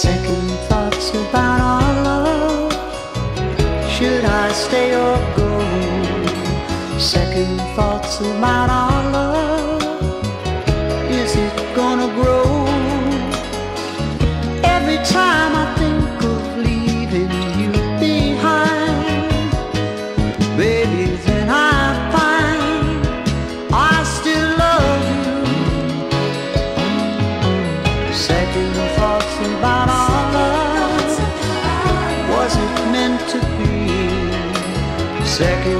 second thoughts about our love. Should I stay or go? Second thoughts about our love. second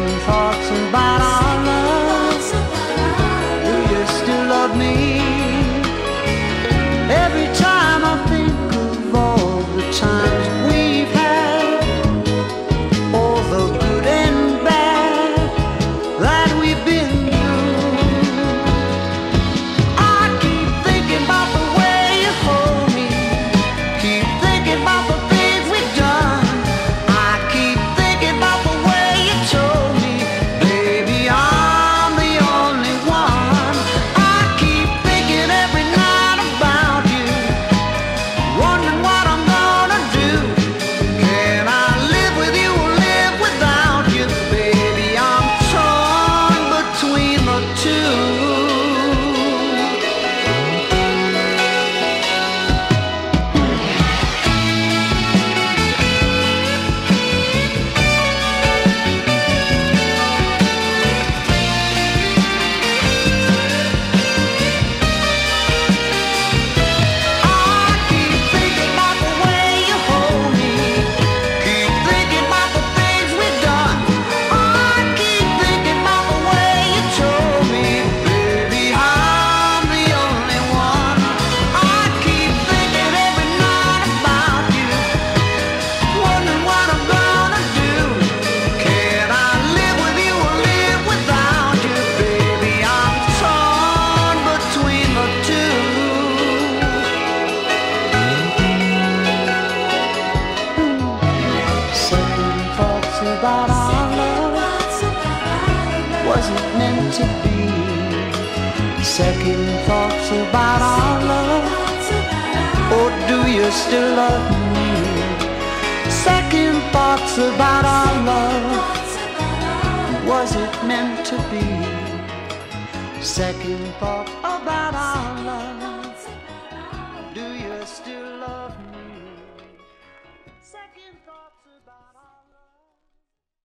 Was it meant to be. Second thoughts about our love. Oh, do you still love me? Second thoughts about our love. Was it meant to be? Second thoughts about our love. Do you still love me?